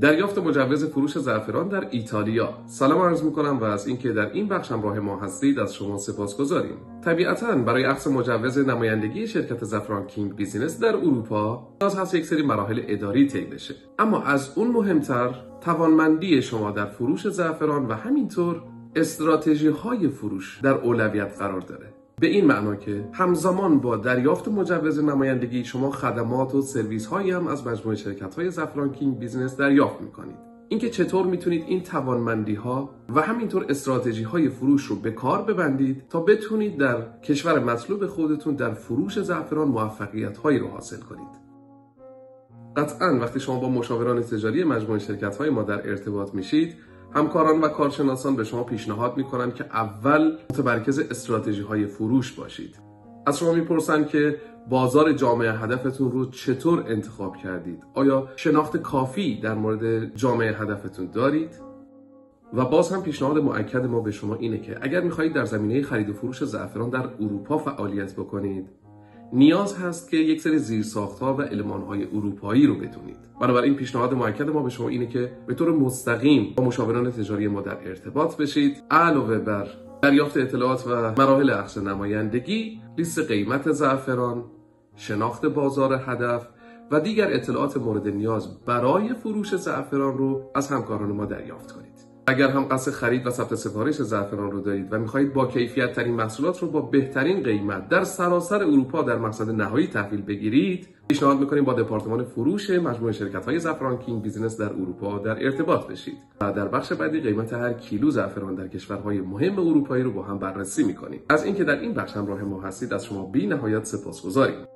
دریافت مجوز فروش زعفران در ایتالیا. سلام عرض می‌کنم و از اینکه در این بخش همراه ما هستید از شما سپاسگزاریم. طبیعتا برای اخذ مجوز نمایندگی شرکت زعفران King Business در اروپا نیاز هست یک سری مراحل اداری طی بشه. اما از اون مهمتر توانمندی شما در فروش زعفران و همینطور استراتژی های فروش در اولویت قرار داره. به این معنا که همزمان با دریافت مجوز نمایندگی شما خدمات و سرویس هایی هم از مجموعه شرکت های زعفران King Business دریافت می‌کنید. اینکه چطور می‌تونید این توانمندی ها و همینطور استراتژی های فروش رو به کار ببندید تا بتونید در کشور مطلوب خودتون در فروش زعفران موفقیت هایی رو حاصل کنید. قطعا وقتی شما با مشاوران تجاری مجموعه شرکت های ما در ارتباط میشید همکاران و کارشناسان به شما پیشنهاد می‌کنند که اول متمرکز استراتژی های فروش باشید. از شما می‌پرسند که بازار جامعه هدفتون رو چطور انتخاب کردید؟ آیا شناخت کافی در مورد جامعه هدفتون دارید؟ و باز هم پیشنهاد معکد ما به شما اینه که اگر می‌خواهید در زمینه خرید و فروش زعفران در اروپا فعالیت بکنید نیاز هست که یک سری زیرساختها و المانهای اروپایی رو بدونید. بنابراین پیشنهاد موکد ما به شما اینه که به طور مستقیم با مشاوران تجاری ما در ارتباط بشید. علاوه بر دریافت اطلاعات و مراحل اخذ نمایندگی لیست قیمت زعفران شناخت بازار هدف و دیگر اطلاعات مورد نیاز برای فروش زعفران رو از همکاران ما دریافت کنید. اگر هم قصد خرید و ثبت سفارش زعفران رو دارید و می‌خواهید با کیفیت ترین محصولات رو با بهترین قیمت در سراسر اروپا در مقصد نهایی تحویل بگیرید پیشنهاد می‌کنیم با دپارتمان فروش مجموعه شرکت های زعفران کینگ بیزینس در اروپا در ارتباط بشید و در بخش بعدی قیمت هر کیلو زعفران در کشورهای مهم اروپایی رو با هم بررسی می‌کنیم. از اینکه در این بخش همراه ما هستید از شما بی نهایت سپاسگزاریم.